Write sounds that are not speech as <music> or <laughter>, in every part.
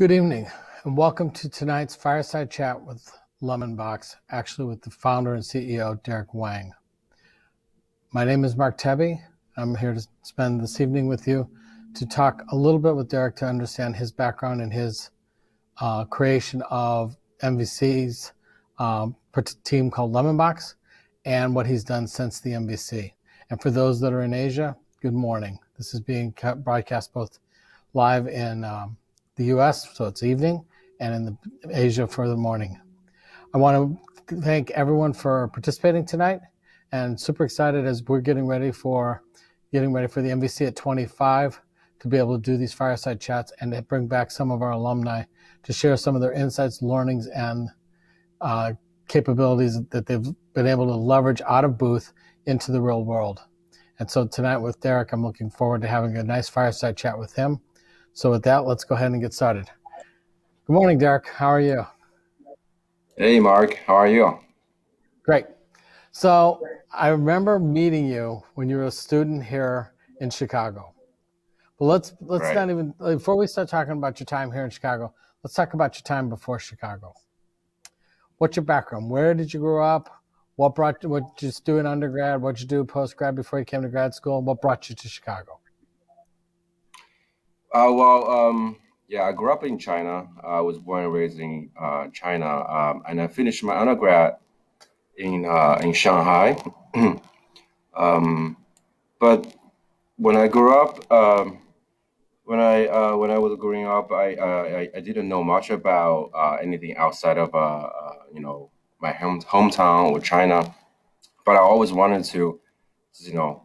Good evening, and welcome to tonight's fireside chat with LemonBox, actually with the founder and CEO, Derek Weng. My name is Mark Tebbe. I'm here to spend this evening with you to talk a little bit with Derek to understand his background and his uh, creation of NVC's um, team called LemonBox and what he's done since the NVC. And for those that are in Asia, good morning. This is being broadcast both live in um, the US, so it's evening, and in the Asia for the morning. I want to thank everyone for participating tonight and super excited as we're getting ready for getting ready for the NVC at 25 to be able to do these fireside chats and to bring back some of our alumni to share some of their insights, learnings, and uh, capabilities that they've been able to leverage out of booth into the real world. And so tonight with Derek, I'm looking forward to having a nice fireside chat with him. So with that, let's go ahead and get started. Good morning, Derek. How are you? Hey, Mark. How are you? Great. So I remember meeting you when you were a student here in Chicago. But let's let's right. not even before we start talking about your time here in Chicago. Let's talk about your time before Chicago. What's your background? Where did you grow up? What brought what did you do in undergrad? What did you do post grad before you came to grad school? What brought you to Chicago? Uh, well, um, yeah, I grew up in China. I was born and raised in uh, China, um, and I finished my undergrad in uh, in Shanghai. <clears throat> um, but when I grew up, um, when I uh, when I was growing up, I I, I didn't know much about uh, anything outside of uh, uh, you know my home hometown or China, but I always wanted to, you know,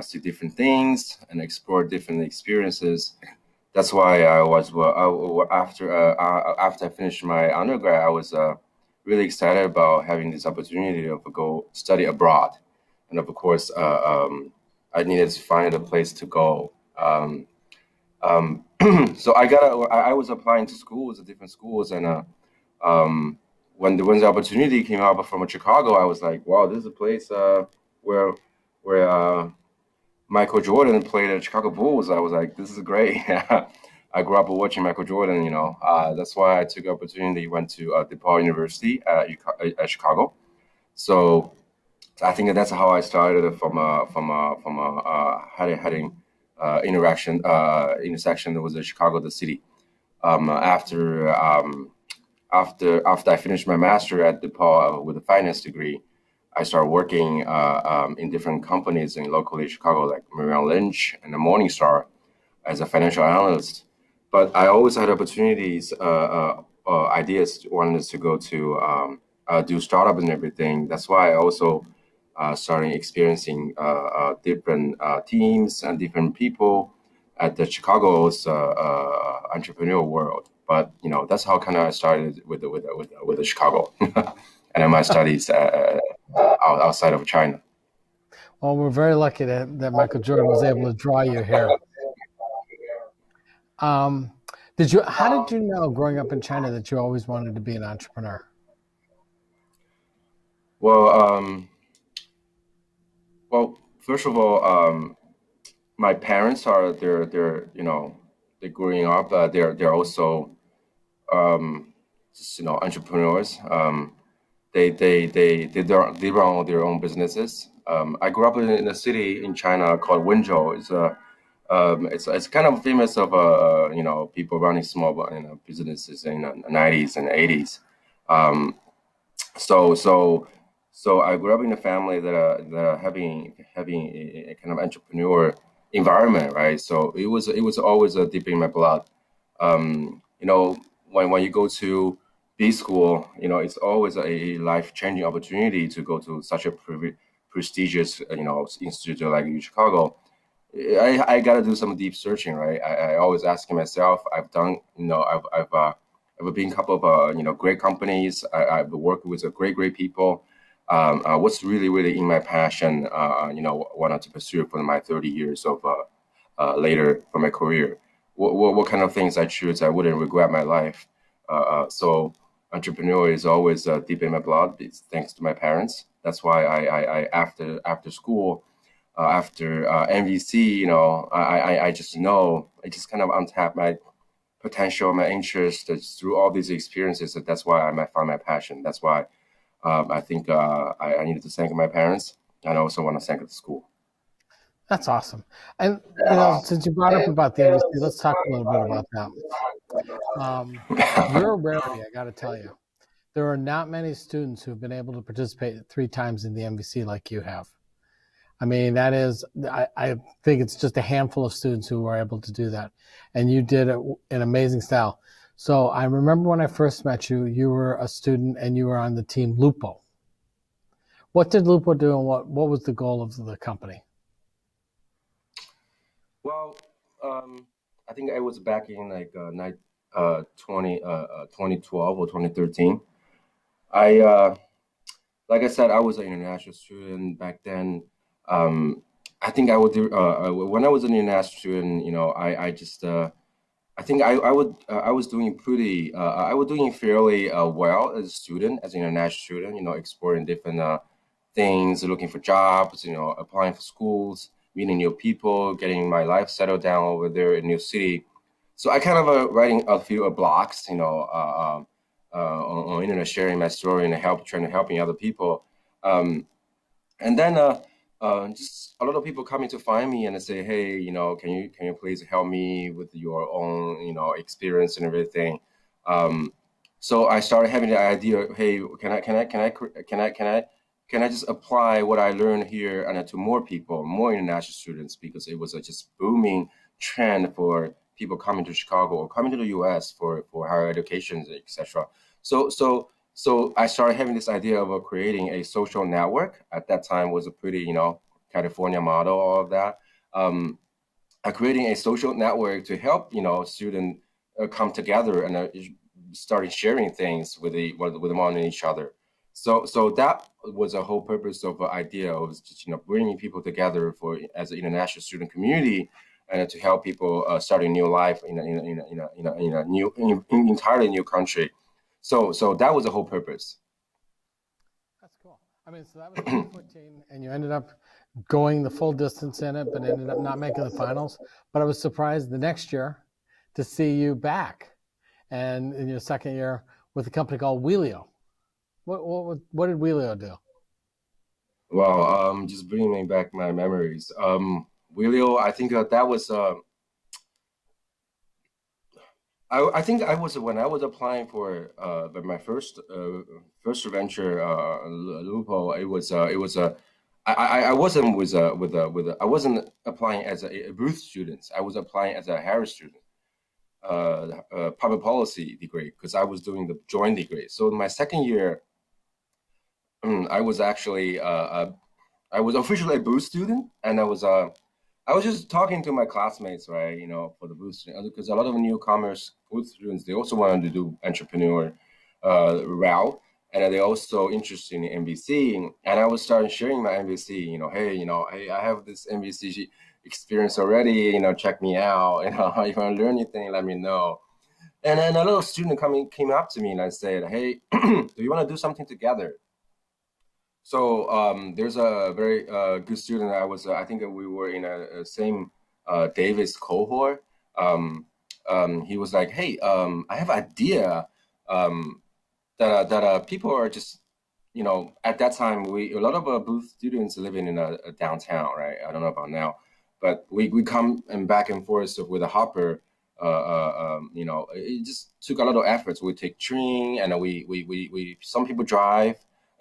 see different things and explore different experiences that's why I was well I, after uh, after I finished my undergrad, I was uh, really excited about having this opportunity to go study abroad, and of course, uh, um, I needed to find a place to go. Um, um, <clears throat> so I got a, I was applying to schools, different schools, and uh, um, when the when the opportunity came up from Chicago, I was like, wow, this is a place uh, where where uh, Michael Jordan played at Chicago Bulls, I was like, this is great. <laughs> I grew up watching Michael Jordan, you know. Uh, that's why I took the opportunity, went to uh, DePaul University at, at Chicago. So I think that's how I started from a, from a, from a uh, heading, heading uh, interaction, uh, intersection with the Chicago, the city. Um, after, um, after, after I finished my master at DePaul with a finance degree, I started working uh, um, in different companies in locally Chicago, like Merrill Lynch and the Morningstar, as a financial analyst. But I always had opportunities, uh, uh, uh ideas, wanted to go to um, uh, do startup and everything. That's why I also uh, started experiencing different teams and different people at the Chicago's entrepreneurial world. But you know, that's how kind of I started with the, with with with the Chicago. <laughs> and in my studies outside of China. Well, we're very lucky that, that Michael Jordan was able to draw you here. Um, did you? How did you know growing up in China that you always wanted to be an entrepreneur? Well, um, well, first of all, um, my parents are they're they're you know they're growing up. Uh, they're they're also um, just, you know entrepreneurs. Um, they they they they they run their own businesses. Um, I grew up in, in, a city in China called Wenzhou. It's a um, it's it's kind of famous of uh, you know people running small you know, businesses in the 90s and 80s. Um, so so so I grew up in a family that are, that having having a, a, kind of entrepreneur environment, right? So it was it was always a deep in my blood. Um, you know when when you go to B school, you know, it's always a life changing opportunity to go to such a pre- prestigious, you know, institute like in Chicago. I, I got to do some deep searching, right? I, I always asking myself. I've done, you know, I've I've uh, I've been a couple of uh, you know great companies. I, have worked with a great great people. Um, uh, what's really really in my passion, uh, you know, wanted to pursue for my 30 years of uh, uh, later for my career. What, what, what kind of things I choose, I wouldn't regret my life. Uh, uh so entrepreneur is always uh, deep in my blood. It's thanks to my parents. That's why I, I, I after after school, uh, after uh, NVC, you know, I, I, I just know I just kind of untap my potential, my interest through all these experiences. That's why I might find my passion. That's why um, I think uh, I, I, needed to thank my parents, and I also want to thank the school. That's awesome. And you know, since you brought up about the NVC, let's talk a little bit about that. Um, you're rarity, I got to tell you. There are not many students who've been able to participate three times in the NVC like you have. I mean, that is, I, I, think it's just a handful of students who were able to do that. And you did it in amazing style. So I remember when I first met you, you were a student and you were on the team Lupo. What did Lupo do and what, what was the goal of the company? Well, um, I think I was back in like uh, night, uh, 20, uh, 2012 or 2013. I, uh, like I said, I was an international student back then um, I think I would uh, uh, when I was an international student. You know, I I just uh, I think I I would uh, I was doing pretty uh, I was doing fairly uh, well as a student, as an international student. You know, exploring different things, looking for jobs. You know, applying for schools, meeting new people, getting my life settled down over there in new city. So I kind of uh, writing a few uh, blogs, you know, uh, um, on, on, internet, sharing my story and help, trying to helping other people. Um, and then uh, just a lot of people coming to find me and say, "Hey, you know, can you can you please help me with your own you know experience and everything?" Um, so I started having the idea, "Hey, can I can I can I can I can I can I just apply what I learned here and to more people, more international students, because it was a just booming trend for people coming to Chicago or coming to the U.S. for for higher education, etc. So so so I started having this idea of creating a social network. At that time was a pretty, you know, California model, all of that. Um, uh, creating a social network to help, you know, students uh, come together and uh, started sharing things with the with, among each other. So so that was a whole purpose of the idea of just, you know bringing people together for as an international student community and to help people uh, start a new life in a, in a, in a, in a, in a, in a new in, in entirely new country. So so that was the whole purpose. That's cool. I mean, so that was 2014, <clears throat> and you ended up going the full distance in it, but ended up not making the finals. But I was surprised the next year to see you back, and in your second year with a company called Wheelio. What what what did Wheelio do? Well, um, just bringing back my memories. Um, Wheelio, I think uh, that was uh, I, I think I was when I was applying for uh, my first uh, first venture uh, Lupo. It was uh, it was a I, I, I wasn't with a with a with a, I wasn't applying as a, a Booth student. I was applying as a Harris student, uh, uh public policy degree because I was doing the joint degree. So my second year, um, I was actually uh, uh, I was officially a Booth student, and I was uh I was just talking to my classmates, right? You know, for the booth because a lot of newcomers, booth students, they also wanted to do entrepreneur uh, route, and they also interested in NVC. And I was starting sharing my NVC. You know, hey, you know, hey, I have this NVC experience already. You know, check me out. <laughs> You know, if you want to learn anything, let me know. And then a little student coming came up to me and I said, hey, <clears throat> do you want to do something together? So um, there's a very uh, good student. I was, uh, I think we were in a, a same uh, Davis cohort. Um, um, he was like, "Hey, um, I have idea um, that uh, that uh, people are just, you know, at that time we a lot of uh, Booth students living in a, a, downtown, right? I don't know about now, but we we come and back and forth with a hopper. Um, you know, it just took a lot of efforts. We take train and we we we, we some people drive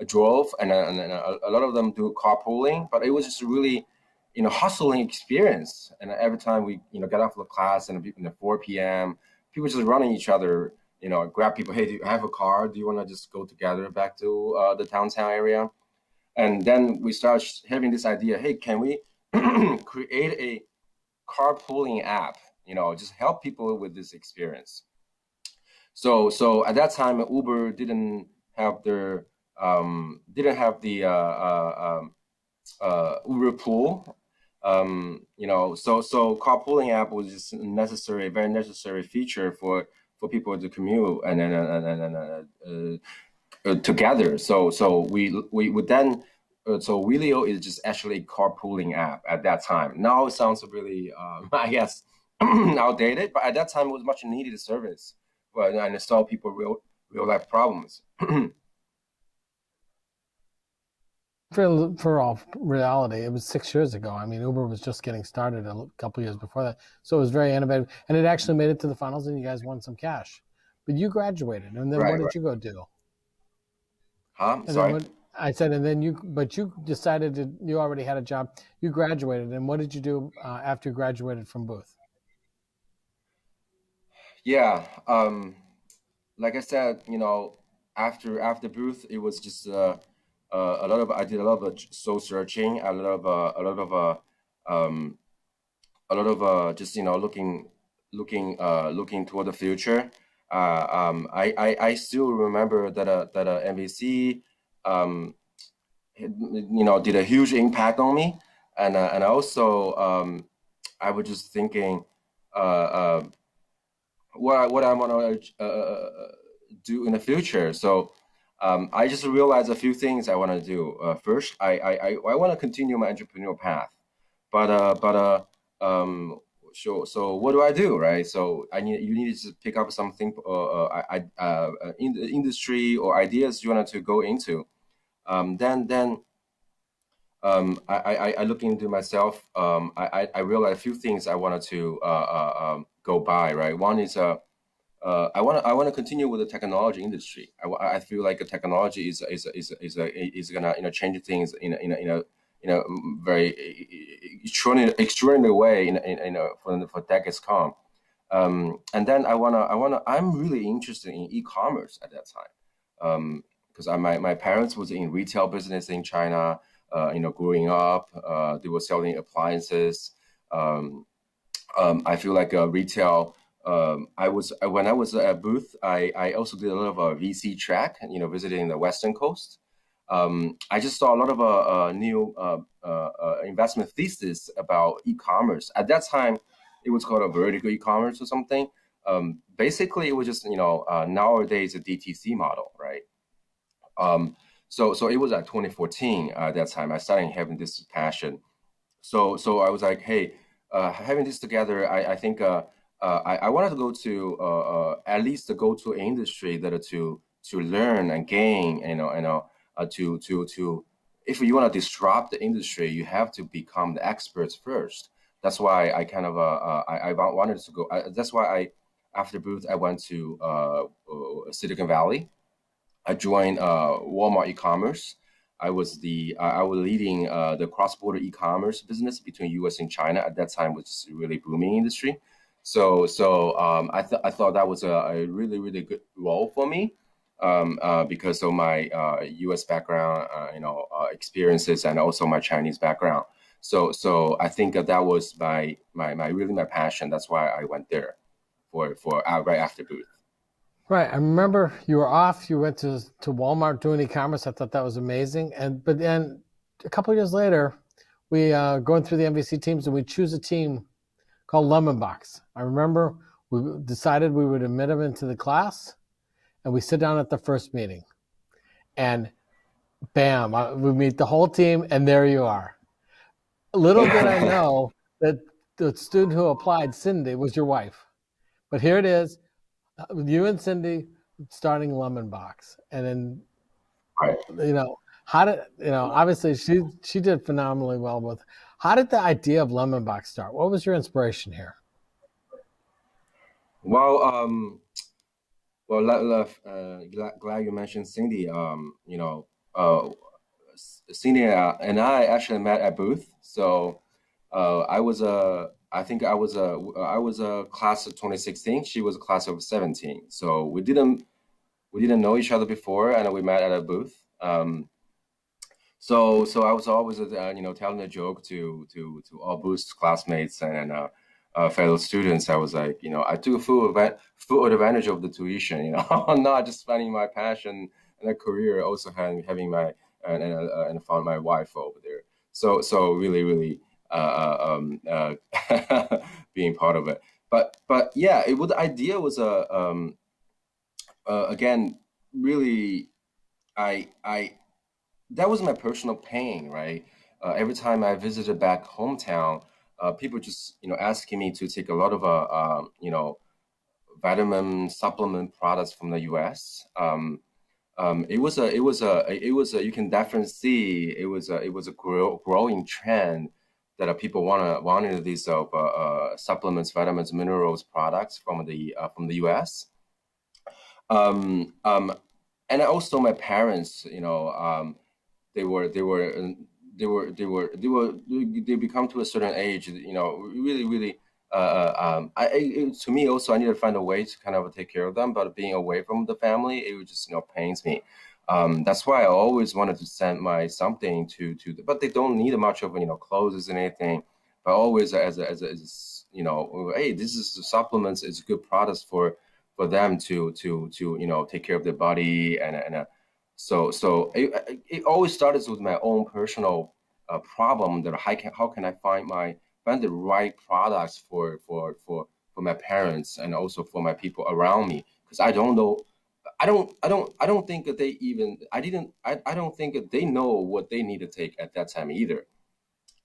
drove, and, uh, and, and a, a, lot of them do carpooling. But it was just really, you know, hustling experience. And every time we, you know, get off the class and you know, 4 p.m., people just running each other. You know, grab people. Hey, do you have a car? Do you want to just go together back to uh, the downtown area? And then we start having this idea. Hey, can we <clears throat> create a carpooling app? You know, just help people with this experience. So, so at that time, Uber didn't have their um, didn't have the uh, uh, um, uh, Uber pool. Um, you know, so so carpooling app was just necessary, very necessary feature for for people to commute and and and, and, and uh, uh, together. So so we we would then uh, so Wheelio is just actually carpooling app at that time. Now it sounds really, um, <laughs> I guess, <clears throat> outdated, but at that time it was much needed service. And solved people real real life problems. <clears throat> for for all reality, it was six years ago. I mean, Uber was just getting started a couple years before that, so it was very innovative, and it actually made it to the finals, and you guys won some cash. But you graduated, and then right, what did right. you go do? Huh? And Sorry. What, I said, and then you, but you decided to, you already had a job. You graduated, and what did you do uh, after you graduated from Booth? Yeah, um, like I said, you know, after after Booth, it was just. Uh, uh, a lot of I did a lot of soul searching, a lot of uh, a lot of uh, um, a lot of uh, just you know looking looking uh, looking toward the future. Uh, um, I, I I still remember that uh, that uh, um, you know did a huge impact on me, and uh, and also um, I was just thinking uh, uh, what I, what I want to uh, do in the future. So um, I just realized a few things I want to do. Uh, first, I I, I, I want to continue my entrepreneurial path, but uh, but uh, um, so so what do I do, right? So I need you need to pick up something, uh, uh, I, uh, in the industry or ideas you want to go into. Um, then then um, I, I I look into myself. Um, I I realized a few things I wanted to uh, uh um, go by, right? One is uh uh, I want to I want to continue with the technology industry. I, I feel like technology is is is is, is gonna you know change things in a, in in a you know very extraordinary extraordinary way in in, for for decades come. Um, and then I wanna I wanna I'm really interested in e-commerce at that time because um, my my parents was in retail business in China. Uh, you know, growing up, uh, they were selling appliances. Um, um I feel like a retail um, I was uh, when I was at Booth, I, I also did a lot of uh, VC track, you know, visiting the Western Coast. Um, I just saw a lot of uh, uh, new uh, investment thesis about e-commerce. At that time, it was called a vertical e-commerce or something. Um, basically, it was just you know nowadays a DTC model, right? Um, so so it was at 2014 at that time. I started having this passion. So so I was like, hey, having this together, I, I think uh, I, I wanted to go to uh, uh, at least to go to industry that to to learn and gain, you know, you know, uh, to to to if you want to disrupt the industry, you have to become the experts first. That's why I kind of uh, uh I, I wanted to go. I, that's why I after Booth I went to uh, Silicon Valley. I joined uh, Walmart e-commerce. I was the I was leading the cross-border e-commerce business between U.S. and China at that time, which is really booming industry. So so um, I th- I thought that was a, a, really really good role for me um, uh, because of my uh, U.S. background, uh, you know, uh, experiences, and also my Chinese background. So so I think that, that was my my my really my passion. That's why I went there for for uh, right after Booth. Right. I remember you were off. You went to to Walmart doing e-commerce. I thought that was amazing. And but then a couple years later, we uh, going through the NVC teams and we choose a team called LemonBox. I remember we decided we would admit him into the class, and we sit down at the first meeting, and bam, we meet the whole team, and there you are. Little did I know <laughs> that the student who applied, Cindy, was your wife. But here it is, uh, you and Cindy starting LemonBox, and then right. you know how did you know? Obviously, she she did phenomenally well with how did the idea of LemonBox start? What was your inspiration here? Well, um, well, uh, glad you mentioned Cindy. Um, you know, uh, Cindy and I actually met at Booth. So uh, I was a, I think I was a, I was a class of 2016. She was a class of 17. So we didn't, we didn't know each other before, and we met at a booth. Um, so so I was always uh, you know telling a joke to to to all Booth classmates and uh, uh, fellow students. I was like you know I took full full advantage of the tuition. You know <laughs> not just finding my passion and a career, also having having my and and, uh, and found my wife over there. So so really really uh, uh, um, uh, <laughs> being part of it. But but yeah, it the idea was a um, again really I I that was my personal pain, right? Uh, every time I visited back hometown, uh, people just you know asking me to take a lot of uh, uh, you know vitamin supplement products from the U.S. Um, um, it was a it was a it was a you can definitely see it was a it was a grow, growing trend that uh, people wanna wanted these uh, uh, supplements, vitamins, minerals products from the uh, from the U.S. Um, um, and also my parents, you know, um, they were they were they were they were they were they become to a certain age, you know, really really. Uh, uh um, I, it, to me also, I need to find a way to kind of take care of them. But being away from the family, it just you know pains me. Um, that's why I always wanted to send my something to to, the, but they don't need much of you know clothes and anything. But always as a, as a, as a, you know, hey, this is supplements. It's a good products for for them to to to you know take care of their body and and. So so it, it always started with my own personal uh, problem that how can how can I find my find the right products for for for for my parents and also for my people around me because I don't know I don't I don't I don't think that they even I didn't I, I don't think that they know what they need to take at that time either.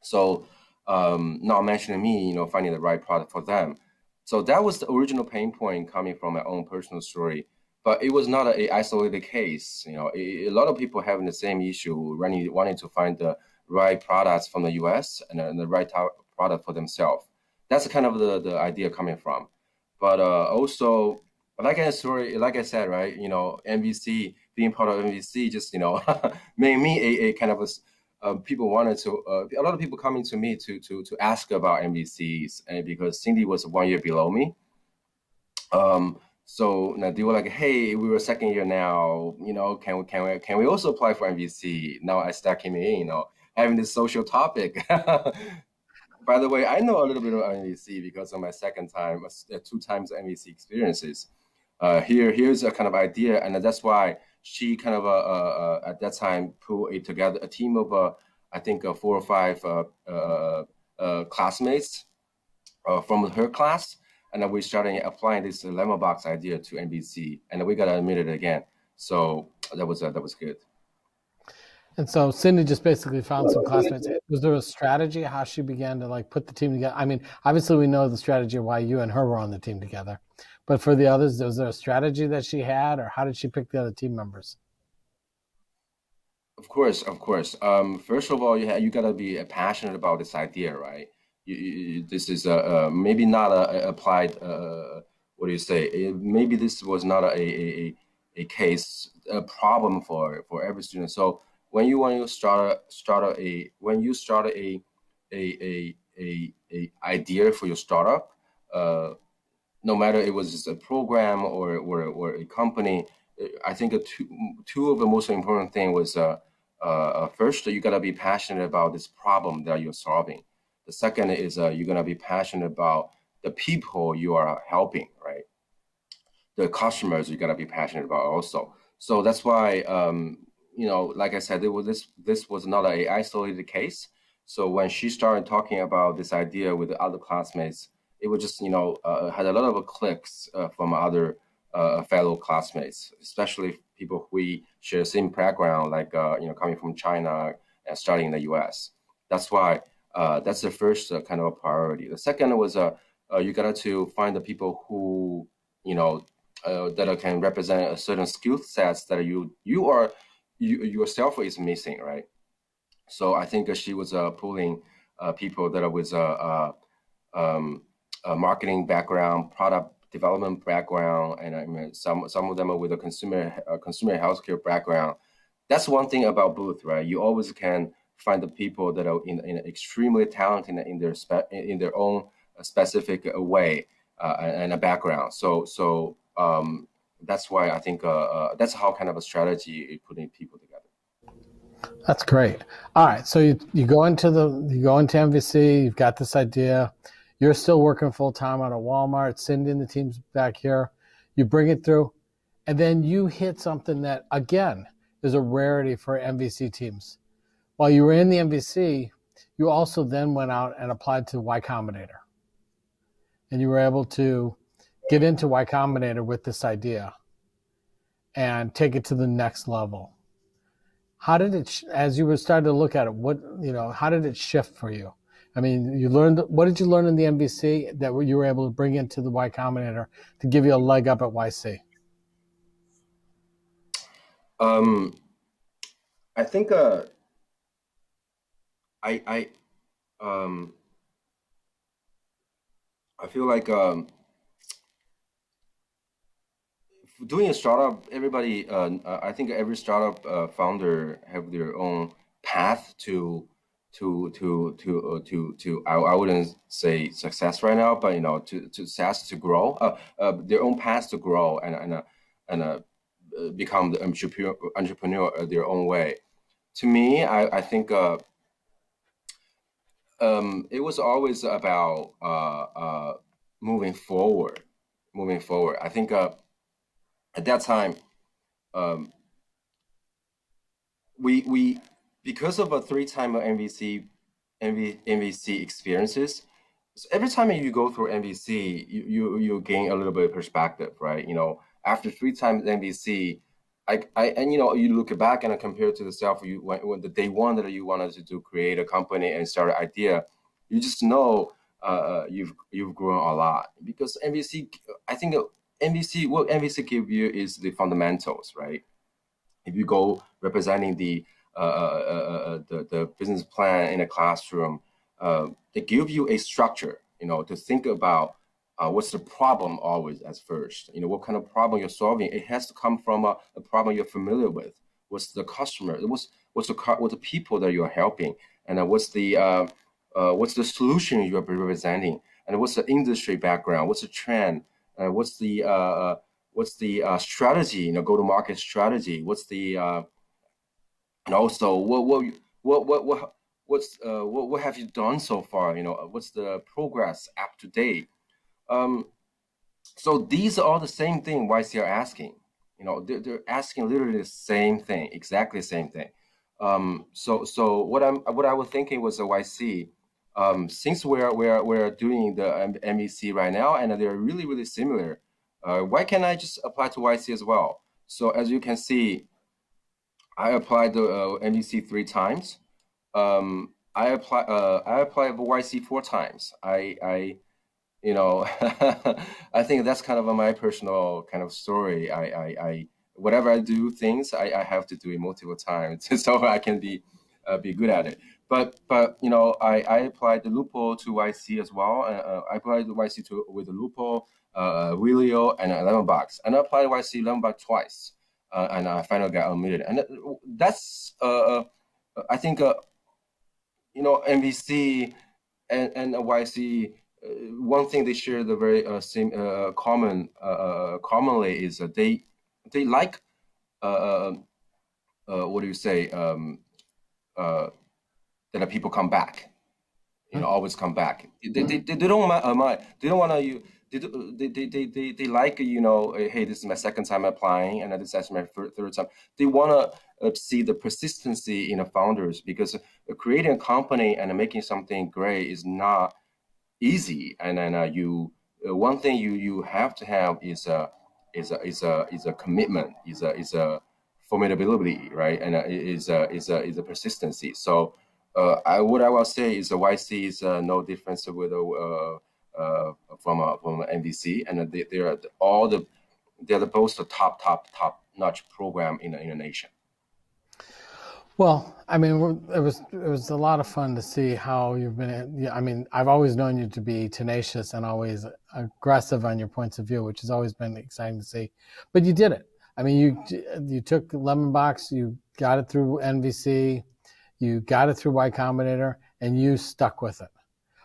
So um not mentioning me, you know, finding the right product for them. So that was the original pain point coming from my own personal story but it was not a, a isolated case. You know, a, a, lot of people having the same issue, running wanting to find the right products from the U.S. and, and the right product for themselves. That's kind of the, the idea coming from. But uh, also, like I story, like I said, right? You know, NVC being part of NVC just you know <laughs> made me a, a kind of a uh, people wanted to uh, a lot of people coming to me to to to ask about NVCs and because Cindy was one year below me. Um, so now they were like, "Hey, we were second year now. You know, can we can we can we also apply for NVC?" Now I start coming in, you know, having this social topic. <laughs> By the way, I know a little bit of NVC because of my second time, uh, two times NVC experiences. Uh, here, here's a kind of idea, and that's why she kind of uh, uh, uh at that time put together a team of uh, I think four or five classmates from her class and then we started applying this LemonBox idea to NVC, and we got admitted again. So that was uh, that was good. And so Cindy just basically found some classmates. Was there a strategy how she began to like put the team together? I mean, obviously we know the strategy of why you and her were on the team together, but for the others, was there a strategy that she had, or how did she pick the other team members? Of course, of course. Um, first of all, you have, you gotta be passionate about this idea, right? This is a, maybe not a, applied. Uh, what do you say? It, maybe this was not a, a, a case a problem for for every student. So when you want to start start a when you start a a a a, idea for your startup, uh, no matter it was a program or or, or a company, I think two two of the most important thing was uh, uh, first you gotta be passionate about this problem that you're solving. The second is uh, you're gonna be passionate about the people you are helping, right? The customers you're gonna be passionate about also. So that's why, um, you know, like I said, it was this this was not a isolated case. So when she started talking about this idea with the other classmates, it was just you know uh, had a lot of clicks uh, from other uh, fellow classmates, especially people who share the same background, like uh, you know coming from China and starting in the U.S. That's why that's the first uh, kind of a priority. The second was uh, uh you got to find the people who you know uh, that can represent a certain skill sets that you you are you yourself is missing, right? So I think she was uh, pulling people that are with a, um, a marketing background, product development background, and I mean some some of them are with a consumer consumer healthcare background. That's one thing about Booth, right? You always can find the people that are in, in extremely talented in their spe- in their own specific way uh, and a background. So so um, that's why I think uh, uh, that's how kind of a strategy you putting people together. That's great. All right, so you, you go into the you go into NVC. You've got this idea. You're still working full time out of Walmart. sending the team's back here. You bring it through, and then you hit something that again is a rarity for NVC teams while you were in the NVC, you also then went out and applied to Y Combinator. And you were able to get into Y Combinator with this idea and take it to the next level. How did it, as you were starting to look at it, what, you know, how did it shift for you? I mean, you learned what did you learn in the NVC that you were able to bring into the Y Combinator to give you a leg up at YC? Um, I think uh, I I um, I feel like um, doing a startup. Everybody, uh, I think every startup uh, founder have their own path to to to to uh, to to I, I wouldn't say success right now, but you know to to success to grow, uh, uh, their own path to grow and and uh, and become the entrepreneur entrepreneur their own way. To me, I I think um, it was always about uh, uh, moving forward, moving forward. I think uh, at that time, um, we we because of a three-time NVC MV, NVC experiences, so every time you go through NVC, you, you you gain a little bit of perspective, right? You know, after three times NVC, I, I and you know you look back and I compare it to the self you when, when the day one that you wanted to do create a company and start an idea, you just know uh, uh you've you've grown a lot because NVC. I think NVC what NVC give you is the fundamentals, right? If you go representing the uh, uh, uh, the, the business plan in a classroom, they give you a structure, you know, to think about what's the problem always as first. You know, what kind of problem you're solving. It has to come from a, a problem you're familiar with. What's the customer? What's what's the what's the people that you're helping, and what's the uh, what's the solution you are representing, and what's the industry background, what's the trend, uh, what's the uh, what's the strategy, you know, go to market strategy, what's the and also what what what what what what's uh, what what have you done so far? You know, what's the progress up to date? Um, so these are all the same thing YC are asking. You know, they're, they're asking literally the same thing, exactly the same thing. Um, so so what I'm what I was thinking was a YC. Um, since we're we're we're doing the NVC right now and they're really really similar, uh, why can't I just apply to YC as well? So as you can see, I applied the uh, NVC three times. Um, I apply uh, I applied for YC four times. I I you know <laughs> I think that's kind of my personal kind of story. I, I, I whatever I do things I, I have to do it multiple times <laughs> so I can be uh, be good at it. But but you know I, I applied the Lupo to YC as well. Uh, I applied the YC to with the Lupo, uh, Wheelio, and LemonBox, and I applied YC LemonBox twice uh, and I finally got admitted. And that's, uh, uh I think, uh, you know, NVC and, and YC, uh, one thing they share the very uh, same uh, common uh, commonly is that they they like uh, uh, what do you say um, uh, that people come back you know always come back. They, they, they, they don't mind they don't want to they, they, they, they, they like, you know, hey, this is my second time applying and this is my third time. They want to uh, see the persistency in the founders because creating a company and making something great is not easy. And then uh, you, uh, one thing you, you have to have is a, is a, is a, is a commitment, is a, is a formidability, right? And uh, is a, is a, is a persistency. So uh, I, what I will say is a YC is uh, no difference with a, uh, from a, from NVC, and they, they are all the they're both the top top top notch program in the, in the nation. Well, I mean, it was it was a lot of fun to see how you've been. I mean, I've always known you to be tenacious and always aggressive on your points of view, which has always been exciting to see. But you did it. I mean, you you took LemonBox, you got it through NVC, you got it through Y Combinator, and you stuck with it.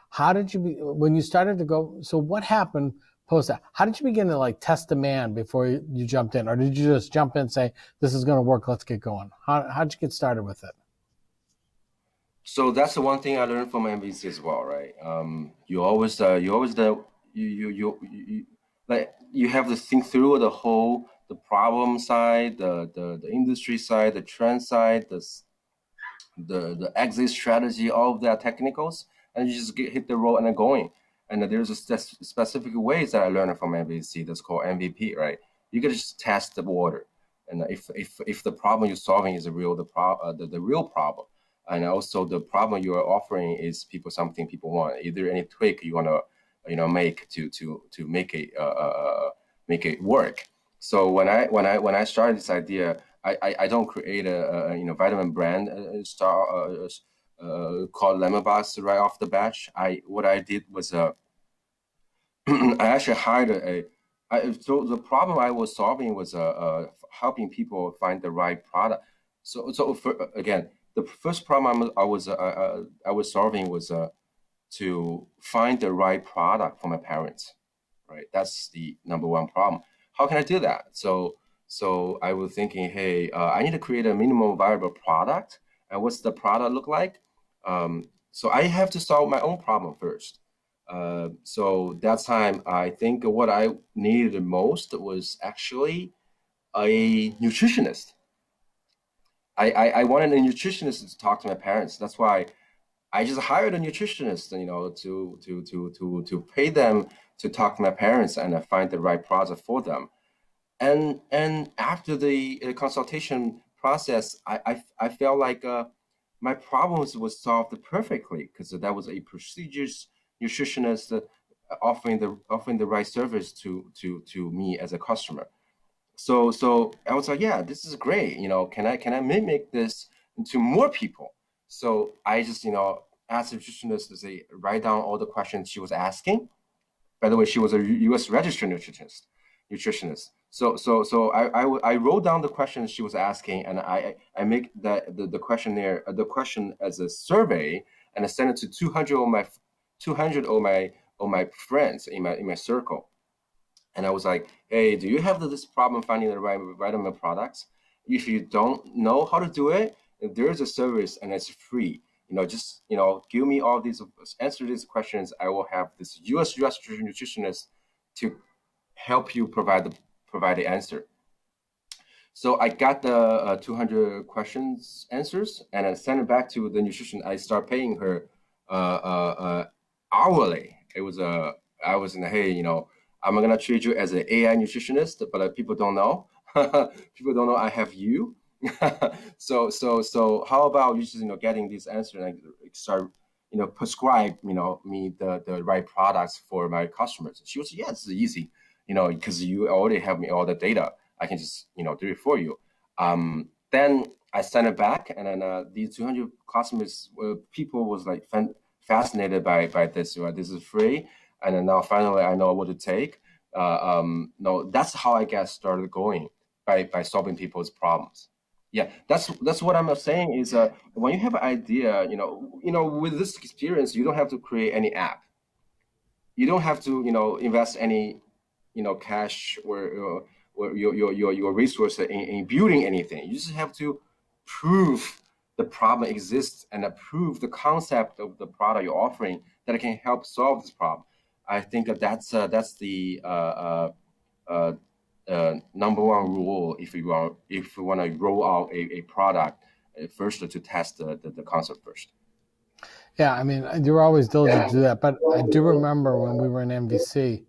How did you be when you started to go? So what happened post that? How did you begin to like test demand before you, jumped in, or did you just jump in and say this is going to work? Let's get going. How how did you get started with it? So that's the one thing I learned from NVC as well, right? Um, you always uh, you always the you, you you you like you have to think through the whole the problem side, the the, the industry side, the trend side, the the the exit strategy, all of that technicals and you just get hit the road and then going. And there's a specific ways that I learned from NVC that's called MVP, right? You can just test the water, and if if if the problem you're solving is a real the pro uh, the, the real problem, and also the problem you are offering is people something people want. Either any tweak you want to you know make to to to make it uh, uh, uh, make it work. So when I when I when I started this idea, I I, I don't create a, a, you know vitamin brand uh, star uh, uh, called LemonBox right off the batch. I what I did was uh, <clears throat> I actually hired a. I, so the problem I was solving was uh, uh, helping people find the right product. So so for, again, the first problem I was uh, uh, I was solving was uh, to find the right product for my parents. Right, that's the number one problem. How can I do that? So so I was thinking, hey, uh, I need to create a minimum viable product. And what's the product look like? Um, so I have to solve my own problem first. Uh, so that time, I think what I needed the most was actually a nutritionist. I, I, I wanted a nutritionist to talk to my parents. That's why I just hired a nutritionist, you know, to to to to to pay them to talk to my parents and find the right product for them. And and after the uh, consultation process, I I, I felt like uh, my problems was solved perfectly because that was a prestigious nutritionist uh, offering the offering the right service to to to me as a customer. So so I was like, yeah, this is great. You know, can I can I mimic this to more people? So I just you know asked the nutritionist to say write down all the questions she was asking. By the way, she was a U.S. registered nutritionist. Nutritionist. So so so I, I, I wrote down the questions she was asking, and I I make the the, the questionnaire uh, the question as a survey, and I sent it to 200 of my 200 of my of my friends in my in my circle, and I was like, hey, do you have this problem finding the right vitamin products? If you don't know how to do it, there's a service and it's free. You know, just you know, give me all these answer these questions. I will have this U.S. registered nutritionist to help you provide the provide the answer. So I got the uh, 200 questions answers and I sent it back to the nutrition. I start paying her uh, uh, uh hourly. It was a uh, I was in the hey, you know, I'm gonna treat you as an AI nutritionist, but uh, people don't know. <laughs> people don't know I have you. <laughs> so so so how about you just you know getting these answers and start you know prescribe you know me the the right products for my customers. She was yeah, it's easy you know, because you already have me all the data. I can just, you know, do it for you. Um, then I sent it back, and then uh, these 200 customers, uh, people was like fascinated by by this. Right? This is free, and then now finally I know what to take. Uh, um, no, that's how I get started going by by solving people's problems. Yeah, that's that's what I'm saying is uh, when you have an idea, you know, you know, with this experience, you don't have to create any app. You don't have to, you know, invest any you know cash or, uh, or your, your your your resource in, in building anything. You just have to prove the problem exists and prove the concept of the product you're offering that it can help solve this problem. I think that that's uh, that's the uh, uh, uh, uh number one rule if you are if you want to roll out a, a product first to test the, the, the, concept first. Yeah, I mean you're always diligent yeah. to do that, but I do remember when we were in NVC,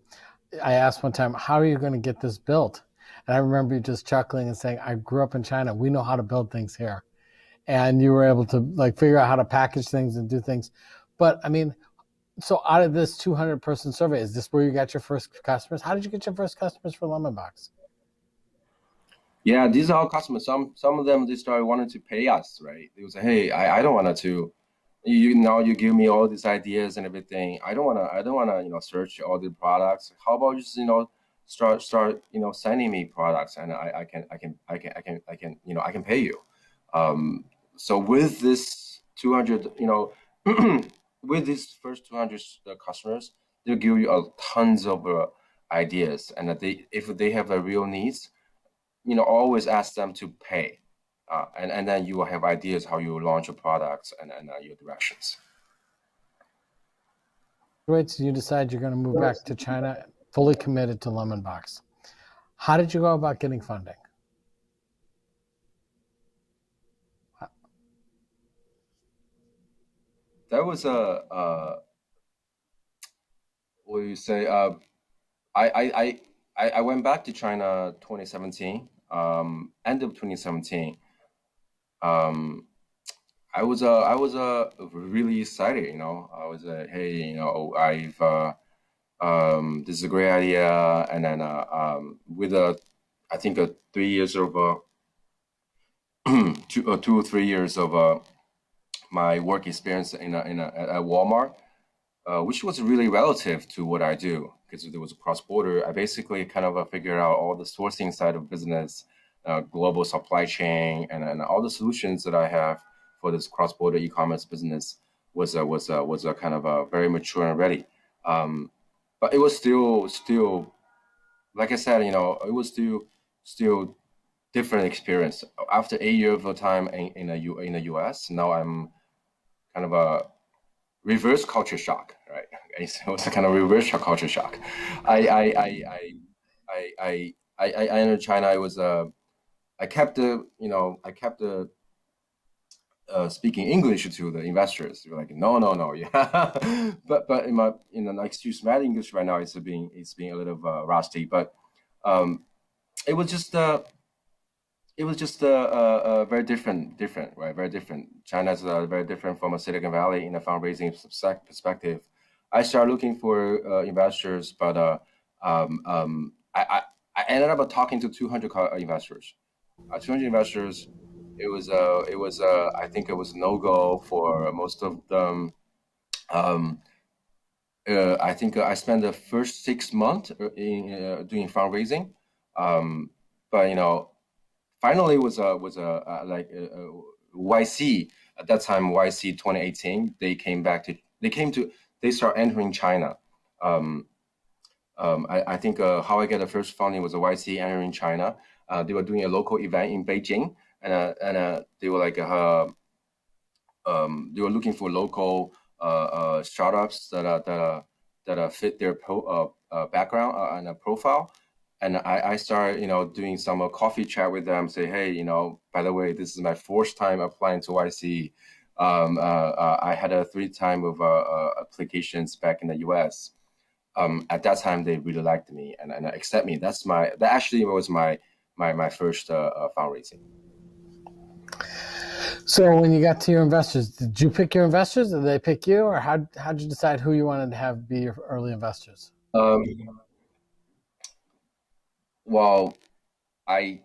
I asked one time, "How are you going to get this built?" And I remember you just chuckling and saying, "I grew up in China. We know how to build things here." And you were able to like figure out how to package things and do things. But I mean, so out of this 200 person survey, is this where you got your first customers? How did you get your first customers for LemonBox? Yeah, these are all customers. Some some of them they started wanting to pay us, right? They would say, "Hey, I, I don't want to you now you give me all these ideas and everything. I don't wanna I don't wanna you know search all the products. How about just you know start start you know sending me products and I, I can I can I can I can I can you know I can pay you. Um, so with this 200 you know <clears throat> with these first 200 uh, customers, they'll give you a tons of uh, ideas and they if they have a real needs, you know always ask them to pay uh, and, and then you will have ideas how you launch your products and, and uh, your directions. Great. So you decide you're going to move back to China, fully committed to LemonBox. How did you go about getting funding? That was a, uh, what do you say? Uh, I, I, I, I went back to China 2017, um, end of 2017 um, I was uh, I was uh, really excited. You know, I was uh, hey, you know, I've uh, um, this is a great idea, and then uh, um, with a, I think a three years of uh, <clears throat> two, uh, two or three years of uh, my work experience in a, in a, at Walmart, uh, which was really relative to what I do because there was a cross border. I basically kind of uh, figured out all the sourcing side of business, uh, global supply chain, and, and all the solutions that I have for this cross border e-commerce business was uh, was uh, was a kind of a very mature and ready. Um, but it was still still, like I said, you know, it was still still different experience. After eight years of time in in the U in the U.S., now I'm kind of a reverse culture shock, right? It was a kind of reverse culture shock. I I I I I I I, I entered China. I was uh, I kept the you know I kept the uh, speaking English to the investors. They were like, no, no, no, <laughs> yeah. but but in my in the excuse my English right now, it's being it's being a little uh, rusty. But um, it was just uh, it was just uh, uh, uh, very different, different, right? Very different. China's uh, very different from a Silicon Valley in a fundraising perspective. I started looking for uh, investors, but uh, um, um, I, I, I, ended up talking to 200 investors. 200 investors. It was uh, it was uh, I think it was no go for most of them. Um, I think I spent the first six months in doing fundraising, um, but you know finally was a was a, a like a, a YC at that time YC 2018 they came back to they came to they start entering China. Um, um, I, I, think uh, how I get the first funding was a YC entering China. Uh, they were doing a local event in Beijing, and uh, and uh, they were like uh, um, they were looking for local uh, startups that that that fit their pro, background and a profile and I, I started, you know, doing some uh, coffee chat with them. Say, hey, you know, by the way, this is my fourth time applying to YC. Um, uh, uh, I had a three time of uh, uh, applications back in the U.S. Um, at that time, they really liked me and, and accept me. That's my that actually was my my my first uh, fundraising. So when you got to your investors, did you pick your investors? Did they pick you, or how how did you decide who you wanted to have be your early investors? Um, well, I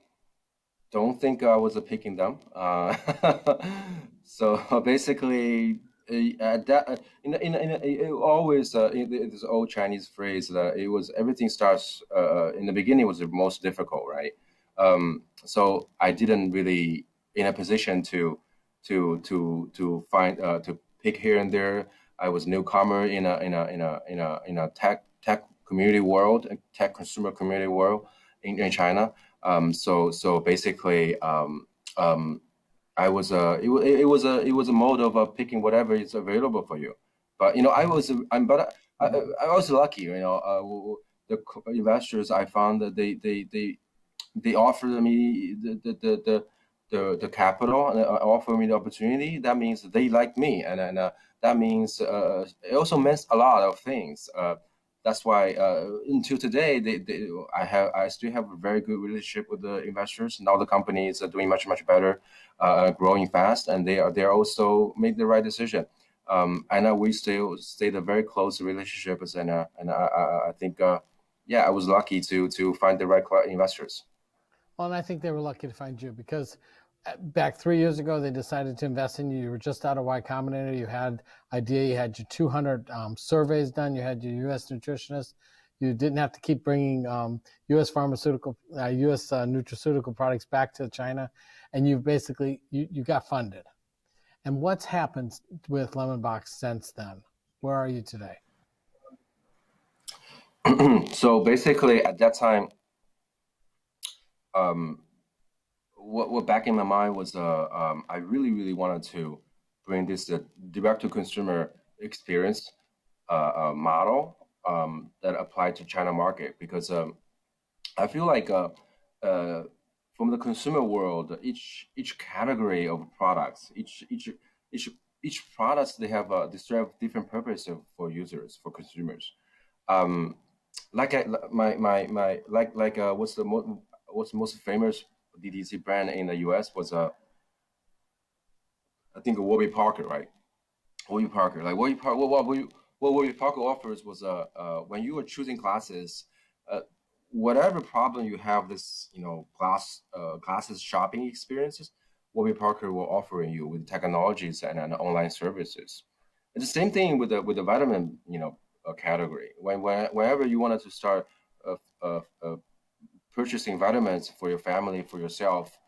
don't think I was picking them. Uh, <laughs> so basically, uh, that uh, in in, in it always uh, in this old Chinese phrase that it was everything starts uh, uh, in the beginning was the most difficult, right? Um, so I didn't really in a position to to to to find uh, to pick here and there. I was newcomer in a in a in a in a in a tech tech community world, tech consumer community world in, in China. Um, so so basically, um, um, I was a it, it was a it was a mode of uh, picking whatever is available for you. But you know, I was I'm but I, I, was lucky. You know, uh, the investors I found that they they they they offered me the the the, the, the capital and uh, offer me the opportunity. That means they like me, and and uh, that means uh, it also means a lot of things. Uh, that's why uh, until today, they, they, I have I still have a very good relationship with the investors. Now the company is doing much much better, uh, growing fast, and they are they also made the right decision. Um, and we still stayed a very close relationship, and and I, I think yeah, I was lucky to to find the right investors. Well, and I think they were lucky to find you because back three years ago, they decided to invest in you. You were just out of Y Combinator. You had idea. You had your 200 um, surveys done. You had your U.S. nutritionist. You didn't have to keep bringing um, U.S. pharmaceutical, uh, U.S. Uh, nutraceutical products back to China, and you basically you, you got funded. And what's happened with LemonBox since then? Where are you today? <clears throat> so basically, at that time, um, what what back in my mind was uh, um, I really really wanted to bring this uh, direct to consumer experience uh, uh, model um, that applied to China market because um, I feel like uh, uh, from the consumer world, each each category of products, each each each each products they have a they serve different purpose for users for consumers. Um, like I, my my my like like uh, what's the most what's most famous DTC brand in the US was a I think Warby Parker, right? Warby Parker, like Warby Parker, what, what, what Warby Parker offers was uh, uh, when you were choosing classes, uh, whatever problem you have, this you know class uh, classes shopping experiences, Warby Parker will offer you with technologies and, and online services. It's the same thing with the with the vitamin you know uh, category. When, when whenever you wanted to start uh, uh, uh, purchasing vitamins for your family for yourself,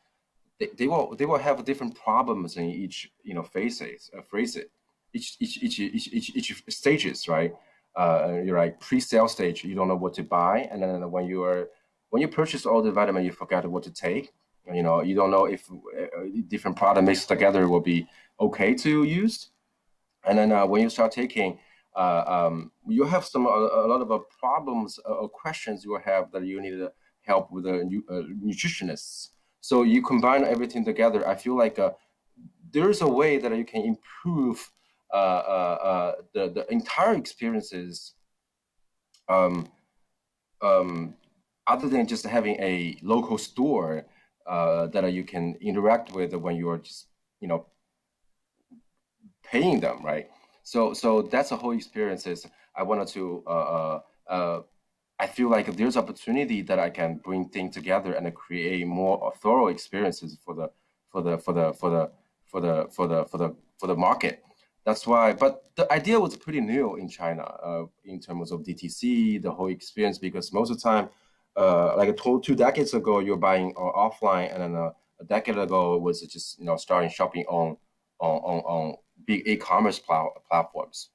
they, they will they will have different problems in each you know phases uh, phrase it each each each each each, each stages right. Uh, you're like pre-sale stage, you don't know what to buy, and then when you are when you purchase all the vitamin, you forget what to take. You know, you don't know if uh, different product mixed together will be okay to use. And then uh, when you start taking, uh, um, you have some a, a lot of uh, problems uh, or questions you will have that you need help with the uh, nutritionists. So you combine everything together. I feel like there is a way that you can improve the the entire experiences. Um, um, other than just having a local store uh, that you can interact with when you are just you know paying them, right? So so that's the whole experience. Is I wanted to uh, uh, uh, I feel like there's opportunity that I can bring things together and create more thorough experiences for the for the for the for the for the for the for the for the market. That's why. But the idea was pretty new in China uh, in terms of DTC, the whole experience, because most of the time, uh, like two, two decades ago, you're buying uh, offline, and then uh, a decade ago it was just you know starting shopping on on on, on big e-commerce pl- platforms.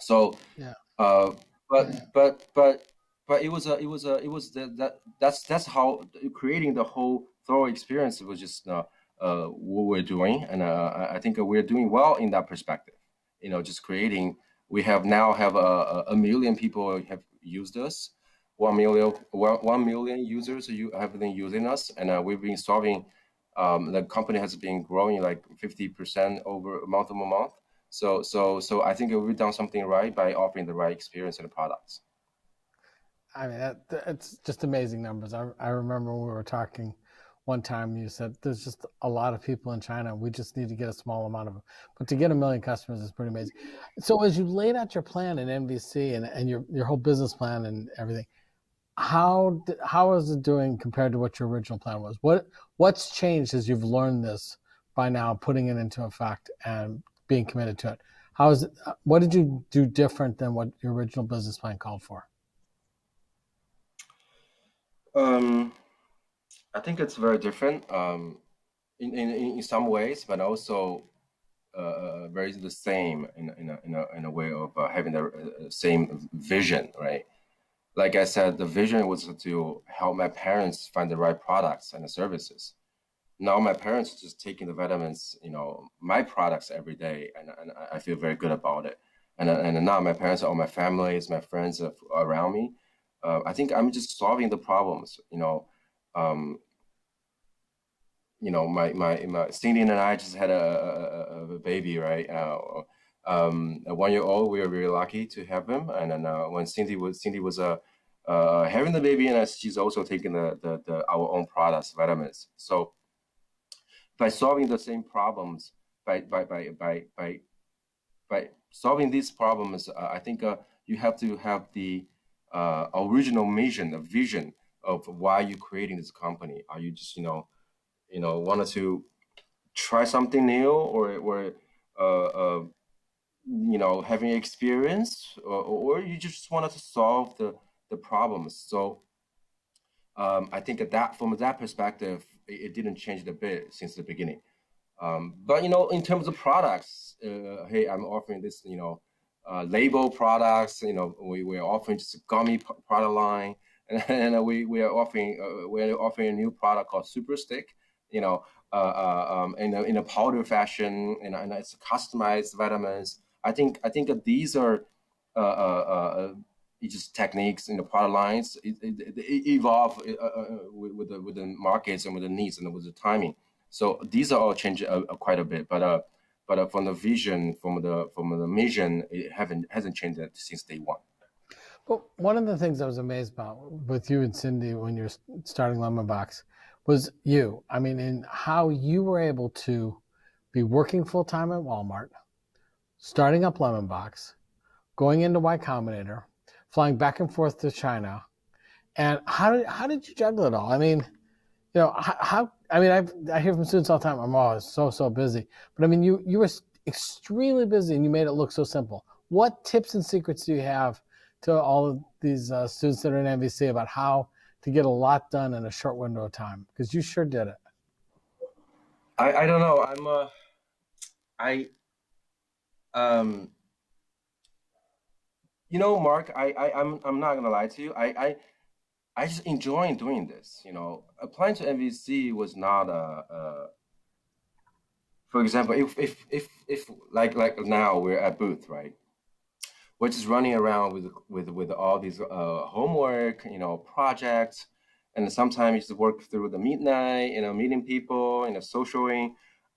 So, yeah. Uh, but yeah. but but but it was a it was a it was that that that's that's how creating the whole thorough experience was just uh, uh, what we're doing, and uh, I think we're doing well in that perspective. You know, just creating. We have now have a, a million people have used us. One million, one, 1 million users you have been using us, and uh, we've been solving um, the company has been growing like 50% over month over month. So, so, so I think we've done something right by offering the right experience and products. I mean, that, it's just amazing numbers. I, I remember we were talking one time, you said there's just a lot of people in China. We just need to get a small amount of them. But to get a million customers is pretty amazing. So as you laid out your plan in NVC and, and your, your whole business plan and everything, how how is it doing compared to what your original plan was? What what's changed as you've learned this by now, putting it into effect and being committed to it? How is it? Uh, what did you do different than what your original business plan called for? Um, I think it's very different um, in, in in some ways, but also uh, uh very the same in in a, in a, in a way of uh, having the uh, same vision, right? like I said, the vision was to help my parents find the right products and the services. Now my parents are just taking the vitamins, you know, my products every day, and, and I feel very good about it. And, and now my parents, all my families, my friends around me, uh, I think I'm just solving the problems. You know, um, you know, my my my Cindy and I just had a, a, a baby, right? Uh, um, a one year old. We were very lucky to have him. And then uh, when Cindy was Cindy was uh, uh, having the baby, and she's also taking the, the, the our own products, vitamins. So by solving the same problems, by by by by by, by solving these problems, uh, I think uh, you have to have the uh, original mission, a vision of why you're creating this company. Are you just you know, you know, wanted to try something new, or or uh, uh, you know having experience? Or, or you just wanted to solve the the problems? So um, i think that, that from that perspective it, it, didn't change a bit since the beginning. Um, but you know in terms of products uh, hey i'm offering this you know uh, label products you know we, we're offering just a gummy product line and, <laughs> and we, we are offering uh, we're offering a new product called super stick you know uh, uh, um, in, a, in a powder fashion and, and it's customized vitamins I think I think that these are uh, uh, just techniques in the product lines. It, it, it evolve with, with, the with the markets and with the needs and with the timing. So these are all changed quite a bit, but but uh, from the vision, from the from the mission, it haven't hasn't changed since day one. Well, one of the things I was amazed about with you and Cindy when you're starting LemonBox was you. I mean, in how you were able to be working full time at Walmart, starting up LemonBox, going into Y Combinator, flying back and forth to China. And how did how did you juggle it all? I mean, you know, how, I mean, I've, I hear from students all the time, I'm always so so busy. But I mean, you you were extremely busy and you made it look so simple. What tips and secrets do you have to all of these uh, students that are in NVC about how to get a lot done in a short window of time? Because you sure did it. I, I don't know. I'm uh, I um you know, Mark, I, I I'm I'm not gonna lie to you. I I I just enjoy doing this. You know, applying to NVC was not a, a for example, if if if if like like now we're at Booth, right? We're just running around with with with all these uh, homework, you know, projects, and sometimes you just work through the midnight, you know, meeting people, you know, socialing.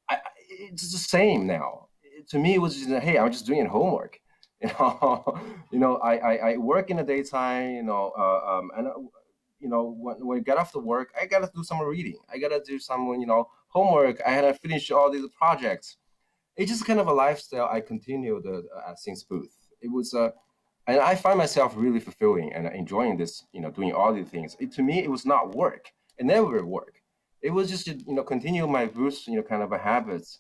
I, it's the same now. To me, it was just hey, I'm just doing homework. <laughs> You know, you know, I, I, I work in the daytime. You know, uh, um, and uh, you know, when, when I get off the work, I gotta do some reading. I gotta do some, you know, homework. I had to finish all these projects. It's just kind of a lifestyle I continued uh, since Booth. It was, uh, and I find myself really fulfilling and enjoying this, you know, doing all these things. It, to me, it was not work. It never work. It was just, you know, continue my Booth, you know, kind of a habits,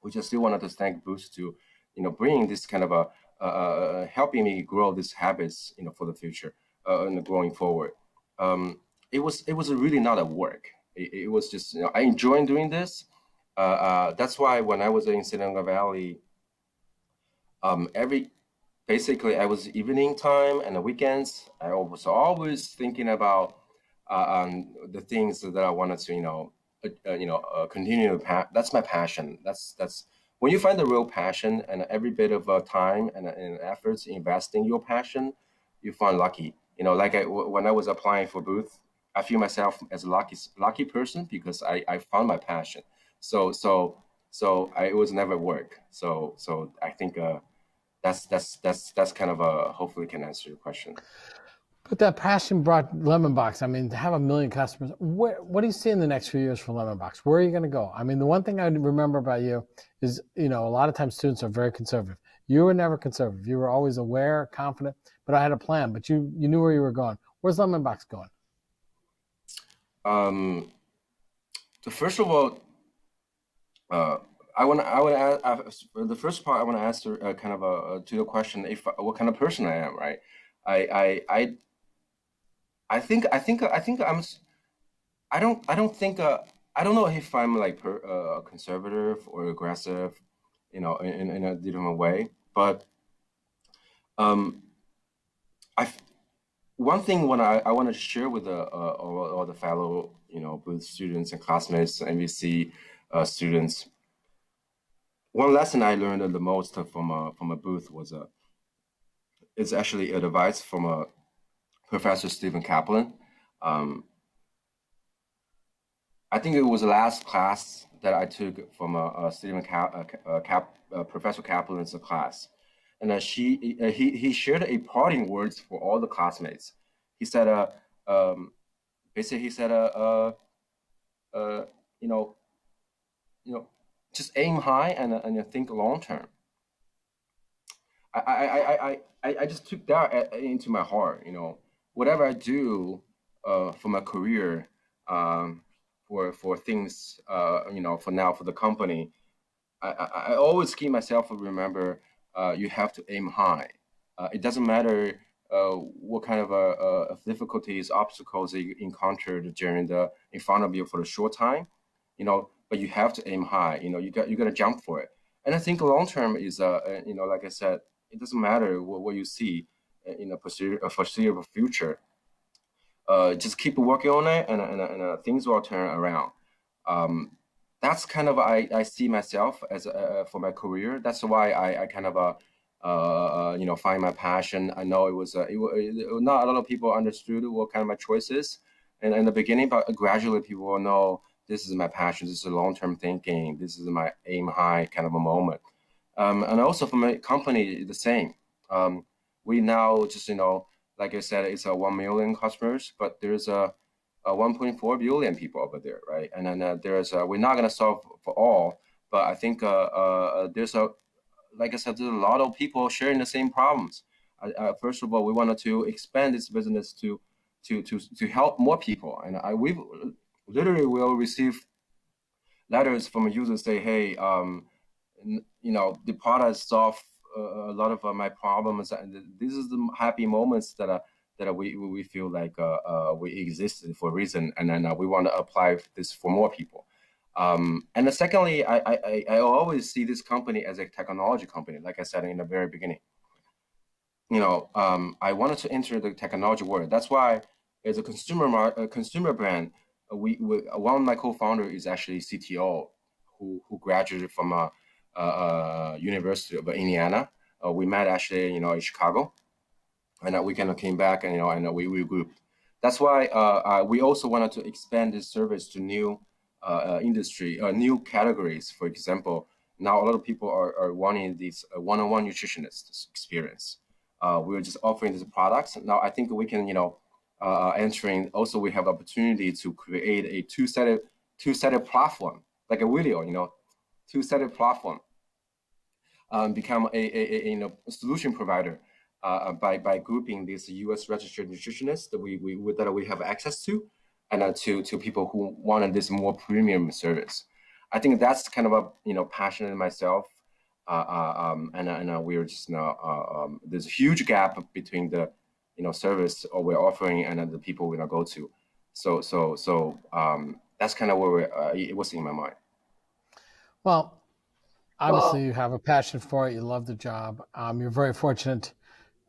which I still wanted to thank Booth to, you know, bring this kind of a, uh, uh, helping me grow these habits, you know, for the future uh, and going forward. Um, it was it was really not a work. It, it was just you know, I enjoyed doing this. Uh, uh, that's why when I was in Silicon Valley, um, every basically I was evening time and the weekends. I was always thinking about uh, um, the things that I wanted to you know uh, uh, you know uh, continue. that's my passion. That's that's when you find the real passion and every bit of time and, and efforts investing your passion, you find lucky. You know, like I, when I was applying for Booth, I feel myself as a lucky lucky person because I, I found my passion. So so so I, it was never work. So so I think uh, that's that's that's that's kind of a hopefully can answer your question. But that passion brought LemonBox. I mean, to have a million customers, what, what do you see in the next few years for LemonBox? Where are you going to go? I mean, the one thing I remember about you is, you know, a lot of times students are very conservative. You were never conservative. You were always aware, confident, but I had a plan, but you, you knew where you were going. Where's LemonBox going? Um, so first of all, uh, I want to I want to ask the first part I want to answer uh, kind of a, to your question if what kind of person I am right I I I I think I think I think I'm I don't I don't think uh, I don't know if I'm like per, uh, conservative or aggressive you know in, in a different way but um I one thing when I, I want to share with the uh, all, all, the fellow you know both students and classmates NVC uh, students one lesson I learned the most from a from a Booth was a it's actually a advice from a Professor Steven Kaplan. Um, I think it was the last class that I took from a, a Steven Cap, a, Cap, Professor Kaplan's class, and uh, she uh, he he shared a parting words for all the classmates. He said, uh, um, basically he said, uh, uh, uh, you know, you know, just aim high and and think long term. I I I I I, I just took that into my heart. You know, whatever I do uh, for my career, um, for for things, uh, you know, for now for the company, I, I, I always keep myself remember uh, you have to aim high. Uh, it doesn't matter uh, what kind of uh, difficulties, obstacles you encountered during the in front of you for a short time, you know, but you have to aim high. You know, you got you got to jump for it. And I think long term is, uh, you know, like I said, it doesn't matter what, what you see in a foreseeable future. Uh, just keep working on it, and, and, and uh, things will turn around. Um, that's kind of I, I see myself as uh, for my career. That's why I, I kind of uh, uh, you know find my passion. I know it was uh, it, it, not a lot of people understood what kind of my choices, and in the beginning, but gradually people will know this is my passion. This is long term thinking. This is my aim high kind of a moment. Um, and also for my company, the same. Um, we now just, you know, like I said, it's a 1 million customers, but there's a, a 1.4 billion people over there, right? And then uh, there's, a, we're not going to solve for all, but I think uh, uh, there's a, like I said, there's a lot of people sharing the same problems. Uh, first of all, we wanted to expand this business to to to to help more people, and I we literally will receive letters from users say, hey, um, you know, the product solve uh, a lot of uh, my problems, and this is the happy moments that uh, that we we feel like uh, uh, we existed for a reason, and then uh, we want to apply this for more people. Um, and secondly, I, I, I always see this company as a technology company, like I said in the very beginning. You know, um, I wanted to enter the technology world. That's why, as a consumer a consumer brand, we, we one of my co-founder is actually CTO, who who graduated from a, a University of Indiana. Uh, we met actually, you know, in Chicago, and uh, we kind of came back and you know and uh, we regrouped. That's why uh, uh, we also wanted to expand this service to new uh, industry, new categories. For example, now a lot of people are, are wanting this one-on-one nutritionist experience. we're just offering these products. Now I think we can, you know, uh, entering, also we have opportunity to create a two-sided two-sided platform, like a video, you know, two-sided platform, um, become a, a, a, you know, solution provider uh, by, by grouping these U.S. registered nutritionists that we, we that we have access to, and uh, to to people who wanted this more premium service. I think that's kind of a you know passion in myself, uh, uh um, and and uh, we're just now uh, um, there's a huge gap between the you know service or we're offering and the people we're gonna go to. So so so um, that's kind of where uh, it was in my mind. Well, obviously well, you have a passion for it. You love the job. Um, you're very fortunate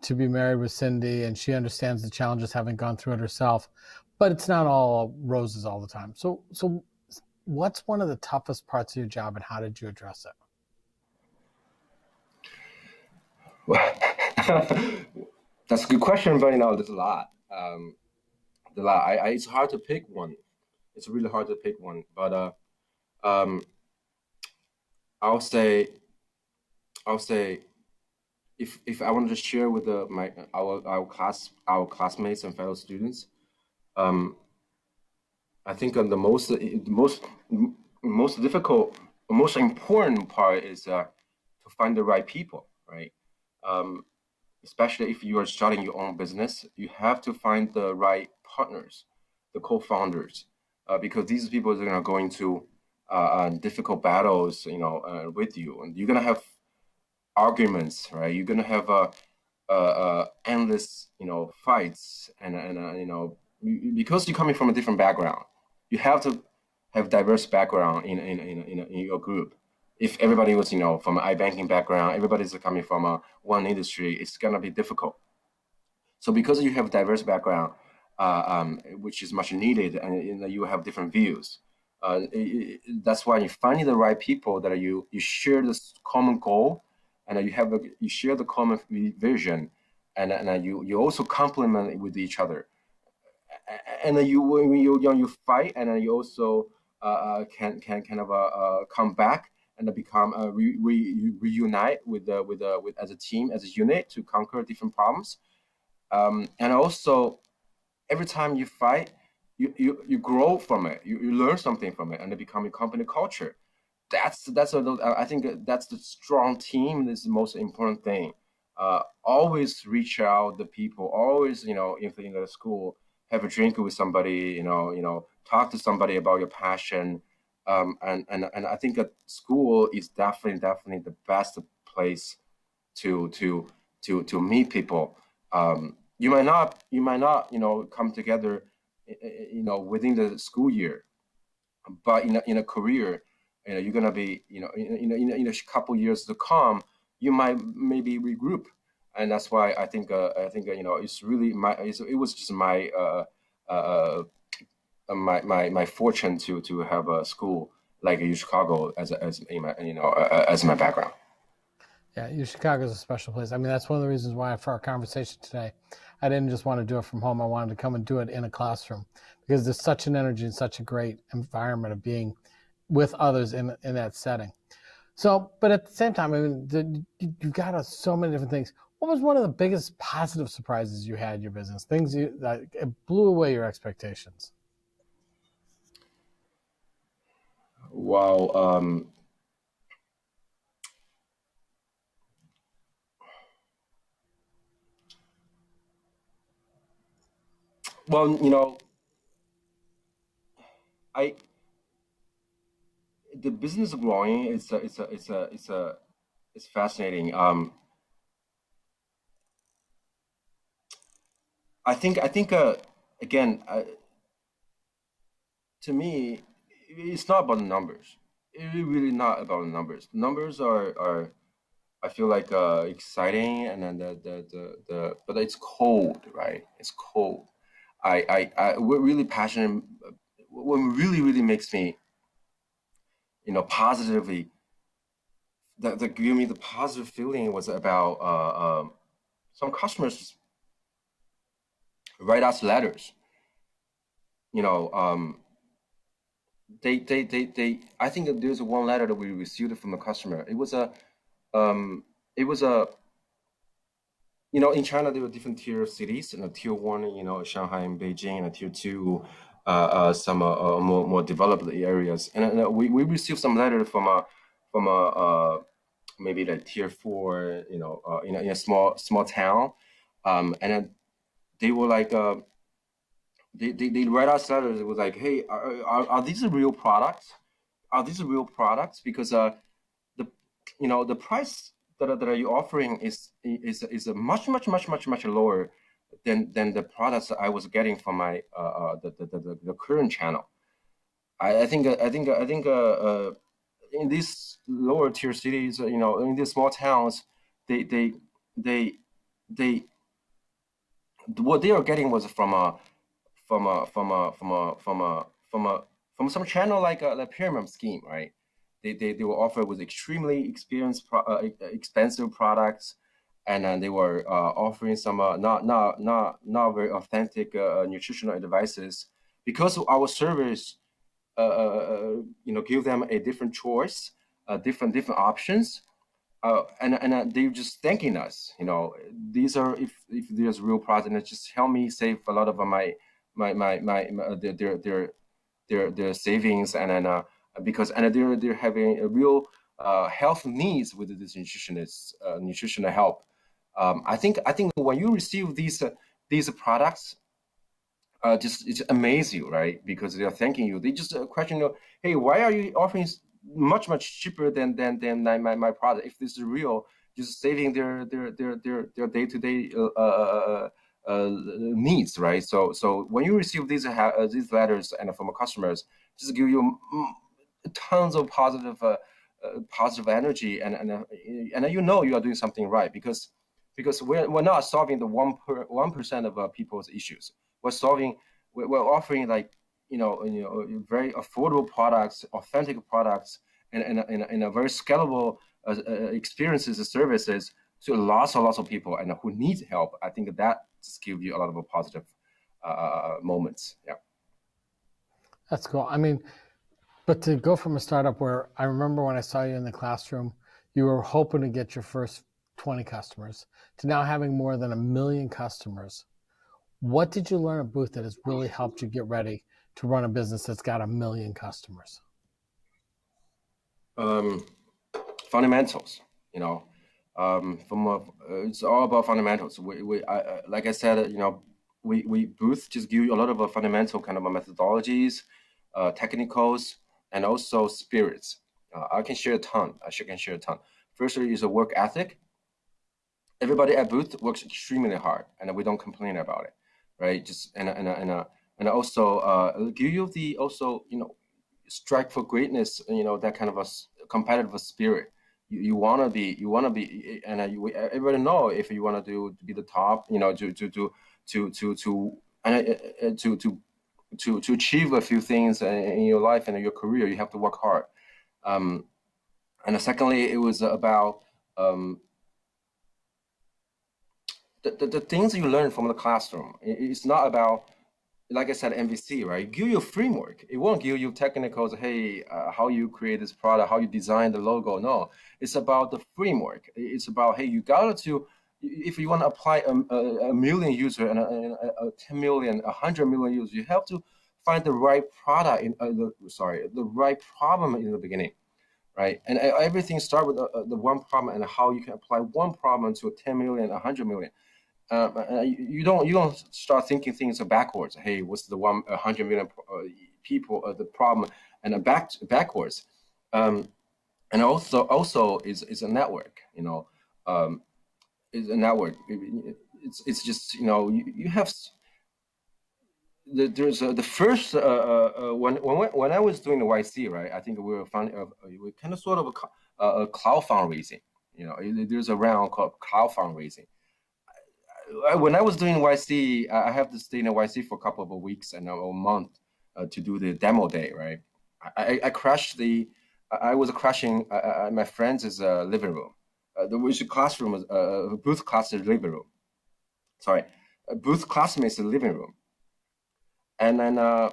to be married with Cindy, and she understands the challenges, having gone through it herself. But it's not all roses all the time. So so, what's one of the toughest parts of your job, and how did you address it? Well, <laughs> That's a good question, but you know, there's a lot. Um, there's a lot. I, I, it's hard to pick one. It's really hard to pick one. But uh, um, I'll say, I'll say, if if I want to share with the, my our our class our classmates and fellow students, um, I think on the most the most most difficult, most important part is uh, to find the right people, right? Um, especially if you are starting your own business, you have to find the right partners, the co-founders, uh, because these people are going to uh, uh, difficult battles, you know, uh, with you, and you're gonna have arguments, right? You're gonna have uh, uh, endless, you know, fights, and and you know, because you're coming from a different background, you have to have diverse background in in in, in, in your group if everybody was, you know, from an iBanking background, everybody's coming from a one industry, it's gonna be difficult. So because you have diverse background, uh, um, which is much needed, and you, know, you have different views. Uh, it, it, that's why you finding the right people that you you share this common goal, and you have a, you share the common vision, and and you you also complement with each other, and then you when you you fight, and then you also uh, uh, can can kind of uh, uh come back and become uh, re, re, reunite with with with as a team as a unit to conquer different problems. Um, and also, every time you fight, you you, you grow from it. You, you learn something from it, and it become a company culture. That's that's a, I think that's the strong team. Is the most important thing. Uh, always reach out the people. Always you know if in the school have a drink with somebody. You know you know talk to somebody about your passion um, and, and and I think a school is definitely definitely the best place to to to to meet people. Um, you might not you might not you know come together you know within the school year, but in a, in a career, you know you're gonna be you know in, in, in a couple years to come, you might maybe regroup, and that's why I think uh, I think you know it's really my it's, it was just my uh, uh, uh, my, my my fortune to to have a school like U Chicago as as you know uh, as my background. Yeah, Chicago is a special place. I mean, that's one of the reasons why for our conversation today, I didn't just want to do it from home. I wanted to come and do it in a classroom because there's such an energy and such a great environment of being with others in in that setting. So, but at the same time, I mean, the, you've got a, so many different things. What was one of the biggest positive surprises you had in your business? Things you, that blew away your expectations? Wow. Um, well, you know, I the business of growing. It's a, it's a, it's a, it's a, it's fascinating. Um, I think, I think, uh, again, uh, to me, it's not about the numbers. It's really not about the numbers. Numbers are, are I feel like uh, exciting, and then the, the the the but it's cold, right? It's cold. I I, I we're really passionate. What really really makes me, you know, positively. That, that gave me the positive feeling was about uh, um, some customers write us letters. You know, um, they, they, they, they, I think there's one letter that we received from a customer. It was a, um, it was a you know in China there were different tier cities and a tier one you know Shanghai and Beijing and tier two uh, uh, some uh, uh more more developed areas. And uh, we, we received some letter from a from a uh, maybe like tier four you know in a, in, a, small small town. Um, and they were like they, they, they write us letters it was like hey are, are, are these real products? Are these real products? Because the you know the price that, that you're offering is is is much much much much much lower than than the products I was getting from my uh, uh the, the, the, the current channel. I, I think I think I think uh, uh, in these lower tier cities, you know, in these small towns, they they they they what they are getting was from a from a from a from a from a from a from some channel like a, like pyramid scheme, right? They, they, they were offered with extremely experienced pro, uh, expensive products and then they were uh, offering some uh, not not not not very authentic uh, nutritional advices. Because our service uh, uh, you know give them a different choice different different options and and they're just thanking us you know. These are if if there's real product and just help me save a lot of my my my my, my their, their their their their savings and then because and they're they're having a real uh, health needs with this nutritionist uh, nutritional help. Um, I think I think when you receive these uh, these products, uh, just it's amaze you, right? Because they are thanking you. They just uh, question you, hey, why are you offering much much cheaper than than than my my product? If this is real, just saving their their their their their day to day needs, right? So so when you receive these uh, these letters and from customers, just give you tons of positive uh, uh, positive energy and and uh, and you know you are doing something right because because we're, we're not solving the one per one percent of uh, people's issues. We're solving we're, we're offering like you know you know very affordable products authentic products and and, and, and a very scalable uh, uh, experiences and services to lots and lots of people and who need help. I think that just gives you a lot of positive moments. Yeah. That's cool. I mean but to go from a startup where I remember when I saw you in the classroom, you were hoping to get your first 20 customers to now having more than a million customers. What did you learn at Booth that has really helped you get ready to run a business that's got a million customers? Um, fundamentals, you know, um, from a, it's all about fundamentals. We, we I, like I said, you know, we, we Booth just give you a lot of fundamental kind of methodologies, uh, technicals, and also spirits. Uh, I can share a ton. I can share a ton. Firstly, is a work ethic. Everybody at Booth works extremely hard, and we don't complain about it, right? Just and and and and also uh, give you the also you know strike for greatness. You know that kind of a competitive spirit. You, you want to be you want to be and uh, you, everybody know if you want to do be the top. You know to to to to to to and uh, to to to to achieve a few things in your life and in your career, you have to work hard. Um, and secondly, it was about um, the, the, the, things you learn from the classroom. It's not about, like I said, NVC, right? Give you a framework. It won't give you technicals, hey, uh, how you create this product, how you design the logo. No, it's about the framework. It's about, hey, you got to if you want to apply a, a, a million user and, a, a, a, 10 million, 100 million users, you have to find the right product in uh, the sorry the right problem in the beginning, right? And uh, everything start with uh, uh, the one problem and how you can apply one problem to 10 million, 100 million. um, uh, you don't you don't start thinking things backwards. Hey, what's the one one hundred million uh, people uh, the problem and a back backwards, um, and also also is is a network. You know, um, is a network. It's it's just you know you, you have the, there's a, the first uh, uh, when when when I was doing the YC right, I think we were fund, uh, we kind of sort of a, a cloud fundraising. You know, there's a round called cloud fundraising when I was doing YC, I have to stay in YC for a couple of weeks and a month uh, to do the demo day, right? I, I crashed the, I was crashing uh, uh my friend's uh, living room. Uh, the which classroom was uh, Booth class living room. Sorry, Booth classmates living room. And then, uh,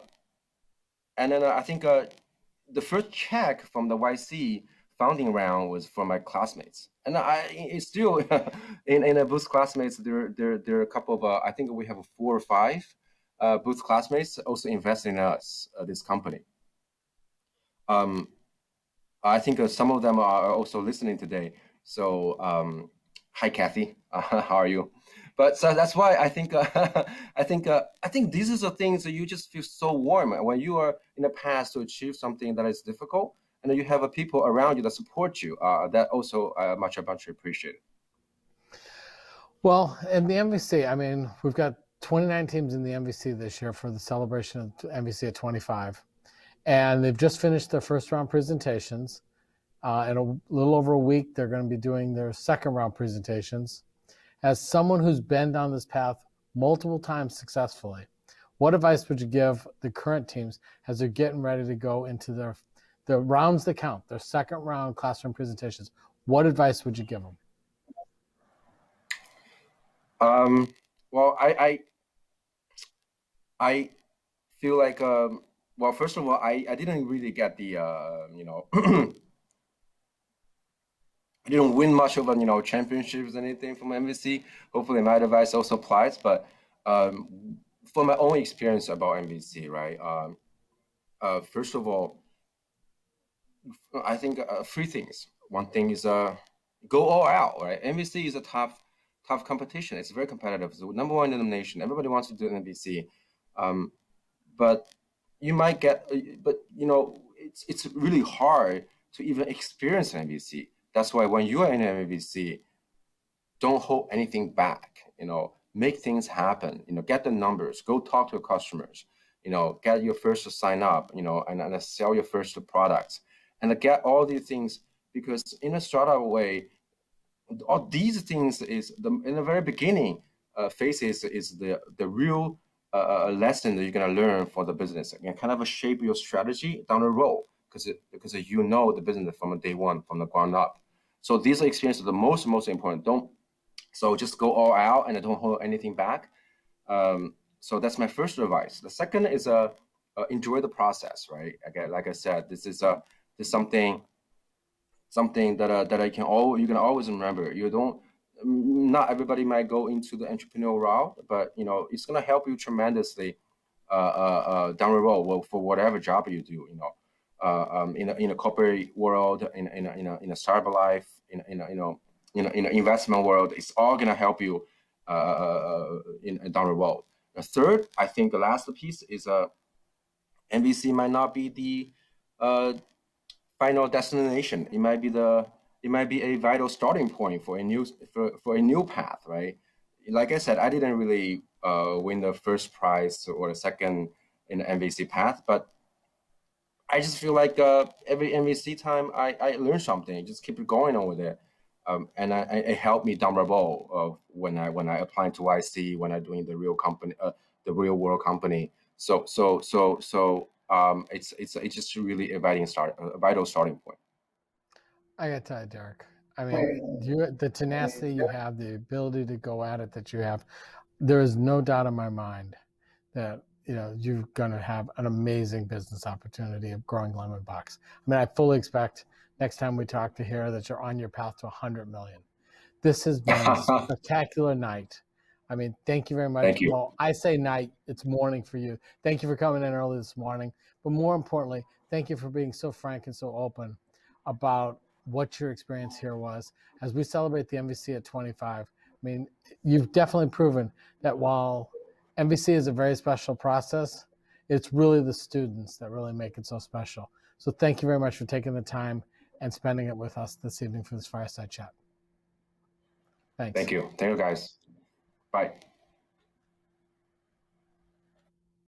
and then I think the first check from the YC founding round was for my classmates, and I it's still <laughs> in in a Booth classmates. There there there are a couple of uh, I think we have four or five uh, Booth classmates also invest in us uh, this company. Um, I think uh, some of them are also listening today. So um, hi Kathy, <laughs> how are you? But so that's why I think uh, <laughs> I think uh, I think these are the things that you just feel so warm when you are in the past to achieve something that is difficult and you have people around you that support you. Uh, that also uh, much much appreciated. Well, in the NVC, I mean, we've got 29 teams in the NVC this year for the celebration of NVC at 25, and they've just finished their first round presentations. Uh, in a little over a week, they're going to be doing their second round presentations. As someone who's been down this path multiple times successfully, what advice would you give the current teams as they're getting ready to go into their the rounds that count, their second round classroom presentations, what advice would you give them? Um, well, I, I, I feel like, um, well, first of all, I, I didn't really get the, uh, you know, <clears throat> didn't win much of, you know, championships, or anything from NVC. Hopefully my advice also applies, but um, my own experience about NVC, right? Um, uh, first of all, I think uh, three things. One thing is uh, go all out, right? NVC is a tough, tough competition. It's very competitive. It's the number one in the nation. Everybody wants to do NVC, um, but you might get, uh, but you know, it's it's really hard to even experience MVC. That's why when you are in NVC, don't hold anything back. You know, make things happen. You know, get the numbers. Go talk to your customers. You know, get your first to sign up. You know, and, and sell your first products and get all these things because in a startup way, all these things is the in the very beginning uh, phases is the the real uh, uh lesson that you're gonna learn for the business and kind of shape your strategy down the road because because you know the business from day one from the ground up. So these are experiences are the most most important. Don't so just go all out and don't hold anything back. Um, so that's my first advice. The second is uh, uh enjoy the process, right? Again, like I said, this is a is something something that uh, that I can all you can always remember. You don't not everybody might go into the entrepreneurial route, but you know it's gonna help you tremendously uh, uh, uh, down the road well, for whatever job you do. You know, uh, um, in a, in a corporate world, in in a, in a, in a startup life, in in a, you know in in an investment world, it's all gonna help you uh, uh, in, in down the road. The third, I think, the last piece is uh, NVC might not be the uh, final destination. It might be the it might be a vital starting point for a new for, for a new path, right? Like I said, I didn't really uh, win the first prize or the second in the NVC path, but I just feel like uh, every NVC time I, I learn something, just keep it going over there. Um, and I, it helped me down the road of when I when I applied to YC, when I doing the real company, uh, the real world company. So so so so um, it's it's it's just really a vital start, a vital starting point. I got to Derek. I mean, you the tenacity you have, the ability to go at it that you have. There is no doubt in my mind that you know you're going to have an amazing business opportunity of growing LemonBox. I mean, I fully expect next time we talk to hear that you're on your path to 100 million. This has been a <laughs> spectacular night. I mean, thank you very much. Thank you. Well, I say night, it's morning for you. Thank you for coming in early this morning. But more importantly, thank you for being so frank and so open about what your experience here was. As we celebrate the NVC at 25, i mean, you've definitely proven that while NVC is a very special process, it's really the students that really make it so special. So thank you very much for taking the time and spending it with us this evening for this fireside chat. Thanks. Thank you. Thank you, guys. Bye.